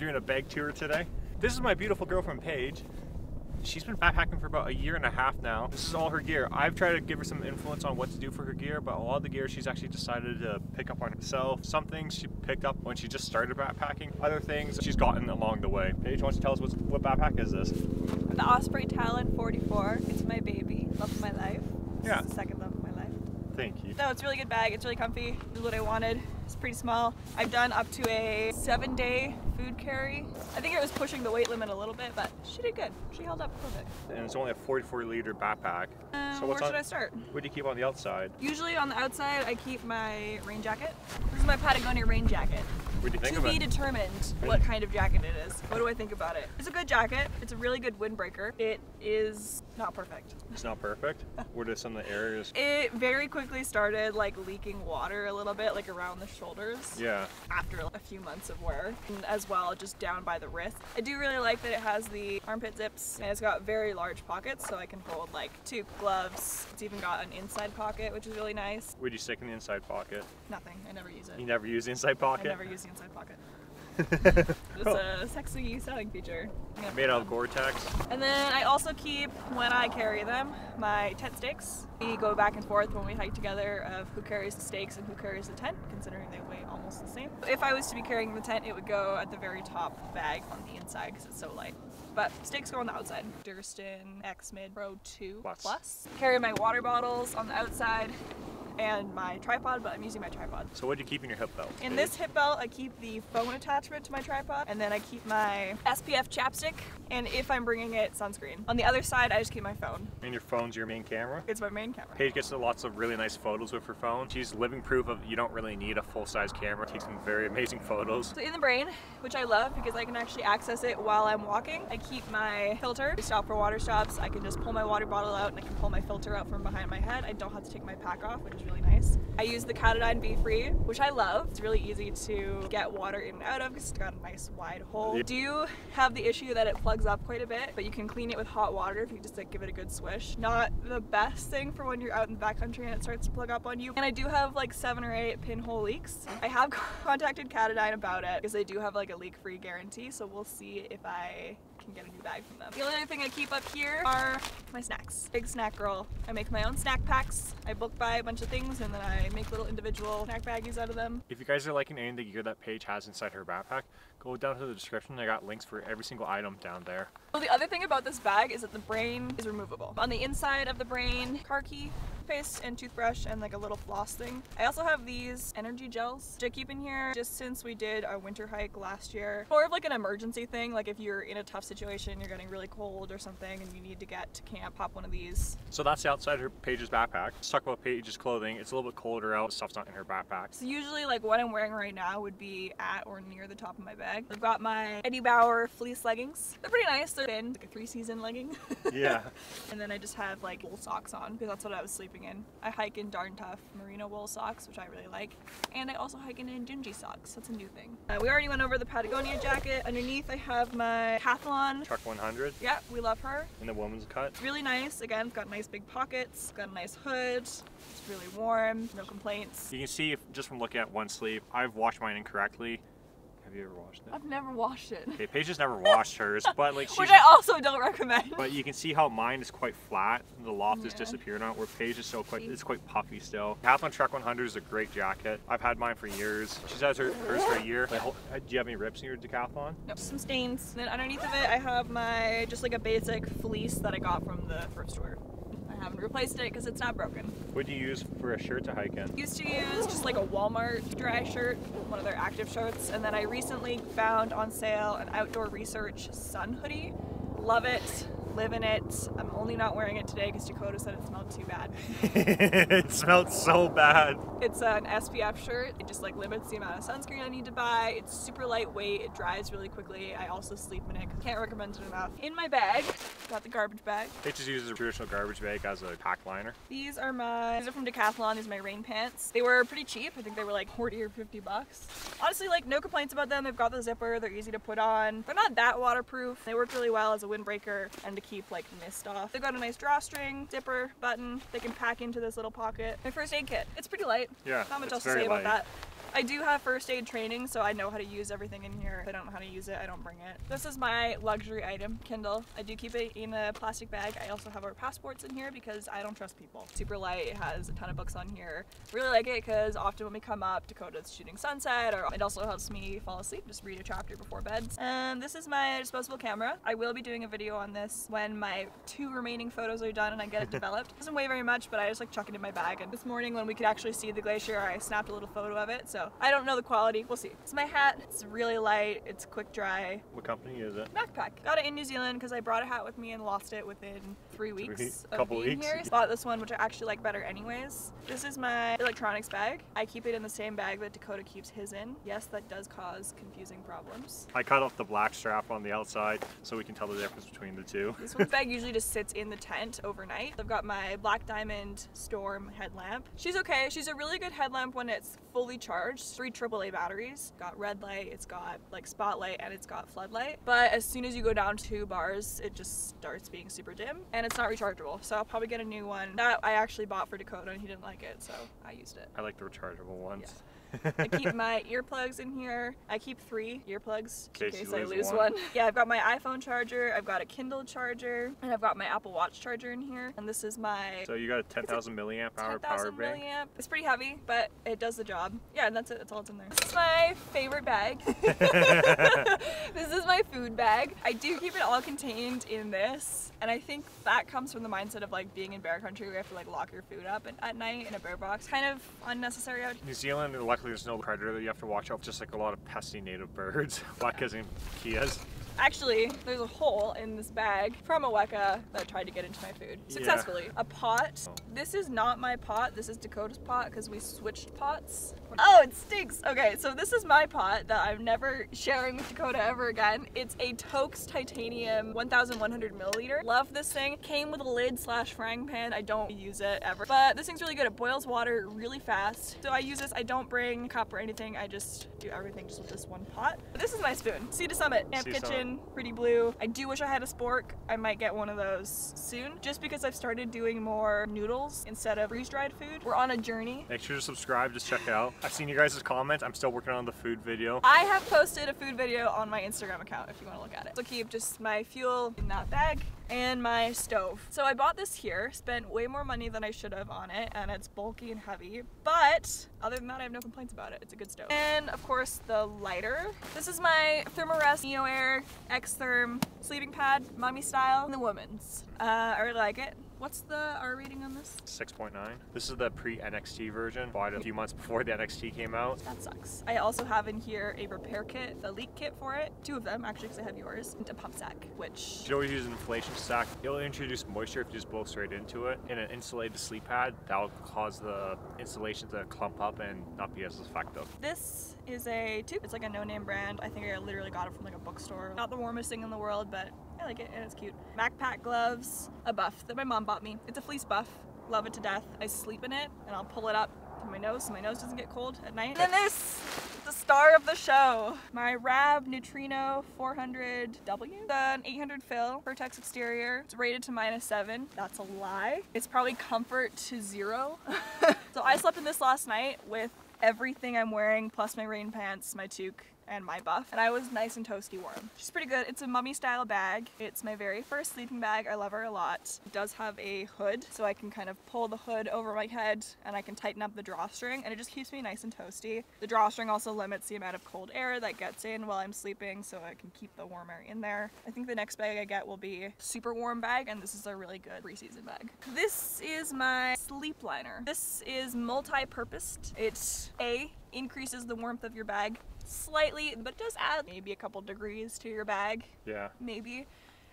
doing a bag tour today. This is my beautiful girlfriend Paige. She's been backpacking for about a year and a half now. This is all her gear. I've tried to give her some influence on what to do for her gear, but a lot of the gear she's actually decided to pick up on herself. Some things she picked up when she just started backpacking. Other things she's gotten along the way. Paige, why don't you tell us what's, what backpack is this? The Osprey Talon 44. It's my baby. Love of my life. Yeah. Second love of my life. Thank you. No, it's a really good bag. It's really comfy. This is what I wanted. It's pretty small. I've done up to a seven day food carry. I think it was pushing the weight limit a little bit, but she did good. She held up perfect. And it's only a 44 liter backpack. Um, So where what's on- should I start? What do you keep on the outside? Usually on the outside, I keep my rain jacket. This is my Patagonia rain jacket. What do you think to be it? determined what kind of jacket it is. What do I think about it? It's a good jacket. It's a really good windbreaker. It is not perfect. It's not perfect. What are some of the areas? It very quickly started like leaking water a little bit, like around the shoulders. Yeah. After a few months of wear, and as well just down by the wrist. I do really like that it has the armpit zips, and it's got very large pockets, so I can hold like two gloves. It's even got an inside pocket, which is really nice. What do you stick in the inside pocket? Nothing. I never use it. You never use the inside pocket? I never use the inside pocket. It's a sexy selling feature. Yeah. Made out of Gore-Tex. And then I also keep, when I carry them, my tent stakes. We go back and forth when we hike together of who carries the stakes and who carries the tent, considering they weigh almost the same. If I was to be carrying the tent, it would go at the very top bag on the inside because it's so light. But stakes go on the outside. Durston X Mid Pro 2 Plus. Plus. Carry my water bottles on the outside and my tripod, but I'm using my tripod. So what do you keep in your hip belt? In this hip belt, I keep the phone attachment to my tripod, and then I keep my SPF chapstick, and if I'm bringing it, sunscreen. On the other side, I just keep my phone. And your phone's your main camera? It's my main camera. Paige gets lots of really nice photos with her phone. She's living proof of you don't really need a full-size camera. Takes some very amazing photos. So in the brain, which I love because I can actually access it while I'm walking, I keep my filter. We stop for water stops. I can just pull my water bottle out and I can pull my filter out from behind my head. I don't have to take my pack off, which is really nice. I use the Katadyn Be Free, which I love. It's really easy to get water in and out of because it's got a nice wide hole. Yeah. Do have the issue that it plugs up quite a bit, but you can clean it with hot water if you just like give it a good swish. Not the best thing for when you're out in the backcountry and it starts to plug up on you. And I do have like seven or eight pinhole leaks. I have contacted Katadyn about it because they do have like a leak-free guarantee, so we'll see if I can get a new bag from them. The only other thing I keep up here are my snacks. Big snack girl. I make my own snack packs. I book buy a bunch of things and then I make little individual snack baggies out of them. If you guys are liking any of the gear that Paige has inside her backpack, go down to the description. I got links for every single item down there. Well, the other thing about this bag is that the brain is removable. On the inside of the brain, car key, paste and toothbrush and like a little floss thing. I also have these energy gels which I keep in here just since we did a winter hike last year. More of like an emergency thing, like if you're in a tough situation, you're getting really cold or something and you need to get to camp, pop one of these. So that's the outside of her Paige's backpack. Let's talk about Paige's clothing. It's a little bit colder out. Stuff's not in her backpack. So usually like what I'm wearing right now would be at or near the top of my bag. I've got my Eddie Bauer fleece leggings. They're pretty nice. They're thin, like a three season legging. Yeah. And then I just have like wool socks on because that's what I was sleeping in. I hike in Darn Tough merino wool socks, which I really like. And I also hike in Injinji socks. That's a new thing. Uh, we already went over the Patagonia jacket. Underneath I have my Cathlon. Trek 100 Yeah, we love her. in the woman's cut. Really nice. Again, it's got nice big pockets, got a nice hood. It's really warm, no complaints. You can see if, just from looking at one sleeve, I've washed mine incorrectly. Have you ever washed it? I've never washed it. Okay, Paige has never washed hers, but like she's. Which I also don't recommend. But you can see how mine is quite flat. The loft is Yeah. disappearing on it, where Paige is still quite, it's quite puffy still. Cathlon Trek 100 is a great jacket. I've had mine for years. She's had her, hers for a year. Like, uh, do you have any rips in your Decathlon? Nope, some stains. And then underneath of it, I have my just like a basic fleece that I got from the thrift store. I haven't replaced it because it's not broken. What do you use for a shirt to hike in? Used to use just like a Walmart dry shirt, one of their active shirts, and then I recently found on sale an outdoor research sun hoodie. Love it, live in it. I'm only not wearing it today because Dakota said it smelled too bad. it smelled so bad. It's an SPF shirt. It just like limits the amount of sunscreen I need to buy. It's super lightweight. It dries really quickly. I also sleep in it. Can't recommend it enough. In my bag, got the garbage bag. Paige just uses a traditional garbage bag as a pack liner. These are my, these are from Decathlon. These are my rain pants. They were pretty cheap. I think they were like 40 or 50 bucks. Honestly, like no complaints about them. They've got the zipper. They're easy to put on. They're not that waterproof. They work really well as a windbreaker and to keep like mist off. They've got a nice drawstring, zipper, button. They can pack into this little pocket. My first aid kit. It's pretty light. Yeah, Not much else to say about that. I do have first aid training, so I know how to use everything in here. If I don't know how to use it, I don't bring it. This is my luxury item, Kindle. I do keep it in a plastic bag. I also have our passports in here because I don't trust people. Super light, it has a ton of books on here. Really like it because often when we come up, Dakota's shooting sunset, or it also helps me fall asleep, just read a chapter before bed. And this is my disposable camera. I will be doing a video on this when my two remaining photos are done and I get it developed. It doesn't weigh very much, but I just like chuck it in my bag. And this morning when we could actually see the glacier, I snapped a little photo of it. So I don't know the quality. We'll see. It's my hat. It's really light. It's quick dry. What company is it? Backpack. Got it in New Zealand because I brought a hat with me and lost it within three weeks Three- of couple being weeks. here. Bought this one, which I actually like better anyways. This is my electronics bag. I keep it in the same bag that Dakota keeps his in. Yes, that does cause confusing problems. I cut off the black strap on the outside so we can tell the difference between the two. This one's bag usually just sits in the tent overnight. I've got my Black Diamond Storm headlamp. She's okay. She's a really good headlamp when it's fully charged. Three AAA batteries. Got red light, it's got like spotlight, and it's got floodlight. But as soon as you go down two bars, it just starts being super dim, and it's not rechargeable. So I'll probably get a new one. That I actually bought for Dakota, and he didn't like it, so I used it. I like the rechargeable ones. I keep my earplugs in here. I keep three earplugs in In case case I lose one. one. Yeah, I've got my iPhone charger, I've got a Kindle charger, and I've got my Apple Watch charger in here. And this is my So you got a 10,000 milliamp hour power 10,000 bank. milliamp. It's pretty heavy, but it does the job. Yeah, and that's it. That's all that's in there. This is my favorite bag. this is my food bag. I do keep it all contained in this, and I think that comes from the mindset of like being in bear country where you have to like lock your food up at, at night in a bear box. Kind of unnecessary out here. New Zealand, luckily there's no predator that you have to watch out, just like a lot of pesky native birds, wekas and keas. Actually, there's a hole in this bag from a weka that tried to get into my food Yeah. successfully. A pot. Oh. This is not my pot. This is Dakota's pot because we switched pots. Oh, it stinks. Okay, so this is my pot that I'm never sharing with Dakota ever again. It's a Toaks Titanium 1100 milliliter. Love this thing. Came with a lid slash frying pan. I don't use it ever, but this thing's really good. It boils water really fast. So I use this. I don't bring a cup or anything. I just do everything just with this one pot. But this is my spoon. Sea to Summit, Amp Kitchen. Pretty blue. I do wish I had a spork. I might get one of those soon, just because I've started doing more noodles instead of freeze-dried food. We're on a journey. Make sure to subscribe, just check out. I've seen you guys' comments. I'm still working on the food video. I have posted a food video on my Instagram account if you want to look at it. So keep just my fuel in that bag and my stove. So I bought this here, spent way more money than I should have on it, and it's bulky and heavy. But other than that, I have no complaints about it. It's a good stove. And of course, the lighter. This is my Thermarest Neo Air X Therm sleeping pad, mommy style, in the woman's. Uh, I really like it. What's the R rating on this? 6.9. This is the pre-NXT version. Bought a few months before the NXT came out. That sucks. I also have in here a repair kit, the leak kit for it. Two of them, actually, because I have yours. And a pump sack, which You should always use an inflation sack. It'll introduce moisture if you just blow straight into it. In an insulated sleep pad, that'll cause the insulation to clump up and not be as effective. This is a tube. It's like a no-name brand. I think I literally got it from like a bookstore. Not the warmest thing in the world, but I like it and it's cute. Backpack gloves, a buff that my mom bought me. It's a fleece buff. Love it to death. I sleep in it and I'll pull it up to my nose so my nose doesn't get cold at night. And then this, the star of the show, my Rab Neutrino 400W. It's an 800 fill, Pertex exterior. It's rated to minus seven. That's a lie. It's probably comfort to zero. so I slept in this last night with everything I'm wearing, plus my rain pants, my toque, and my buff. And I was nice and toasty warm. She's pretty good. It's a mummy style bag. It's my very first sleeping bag. I love her a lot. It does have a hood, so I can kind of pull the hood over my head and I can tighten up the drawstring and it just keeps me nice and toasty. The drawstring also limits the amount of cold air that gets in while I'm sleeping so I can keep the warm air in there. I think the next bag I get will be super warm bag and this is a really good preseason bag. This is my sleep liner. This is multi-purposed. It A, increases the warmth of your bag slightly, but it does add maybe a couple degrees to your bag, Yeah. maybe.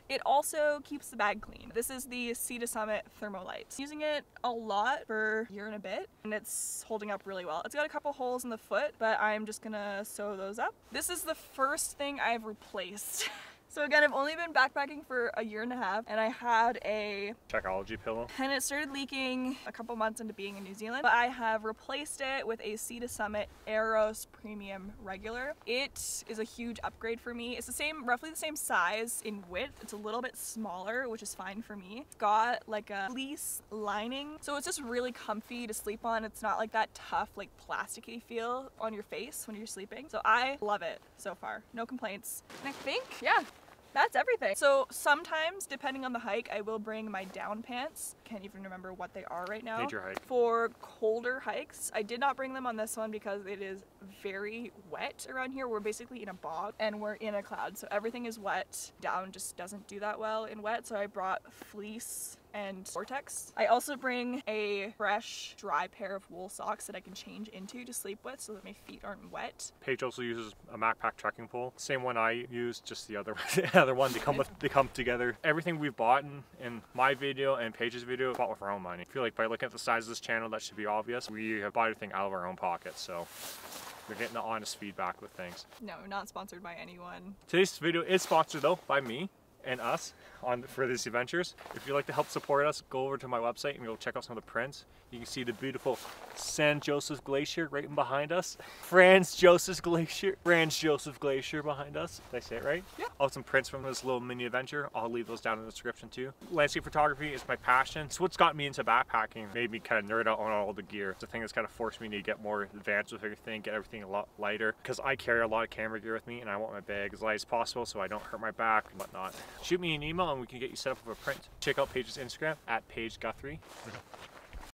It also keeps the bag clean. This is the Sea to Summit Thermolite. Using it a lot for a year and a bit, and it's holding up really well. It's got a couple holes in the foot, but I'm just gonna sew those up. This is the first thing I've replaced So again, I've only been backpacking for a year and a half and I had a Shakeology pillow. and it started leaking a couple months into being in New Zealand. But I have replaced it with a Sea to Summit Aeros Premium Regular. It is a huge upgrade for me. It's the same, roughly the same size in width. It's a little bit smaller, which is fine for me. It's got like a fleece lining, so it's just really comfy to sleep on. It's not like that tough, like plasticky feel on your face when you're sleeping. So I love it so far. No complaints. And I think, yeah, that's everything. So sometimes, depending on the hike, I will bring my down pants. Can't even remember what they are right now. Major hike. For colder hikes. I did not bring them on this one because it is very wet around here. We're basically in a bog and we're in a cloud. So everything is wet. Down just doesn't do that well in wet. So I brought fleece and Vortex. I also bring a fresh, dry pair of wool socks that I can change into to sleep with so that my feet aren't wet. Paige also uses a Macpac trekking pole. Same one I use, just the other the other one. They come with they come together. Everything we've bought in, in my video and Paige's video, bought with our own money. I feel like by looking at the size of this channel, that should be obvious. We have bought everything out of our own pockets, so we're getting the honest feedback with things. No, not sponsored by anyone. Today's video is sponsored though by me and us on for these adventures. If you'd like to help support us, go over to my website and go check out some of the prints. You can see the beautiful San Joseph Glacier right behind us. Franz Josef Glacier, Franz Josef Glacier behind us. Did I say it right? Yeah. I'll have some prints from this little mini adventure. I'll leave those down in the description too. Landscape photography is my passion. It's what's got me into backpacking, made me kind of nerd out on all the gear. It's the thing that's kind of forced me to get more advanced with everything, get everything a lot lighter. Because I carry a lot of camera gear with me and I want my bag as light as possible so I don't hurt my back and whatnot. Shoot me an email and we can get you set up with a print. Check out Paige's Instagram at Paige Guthrie.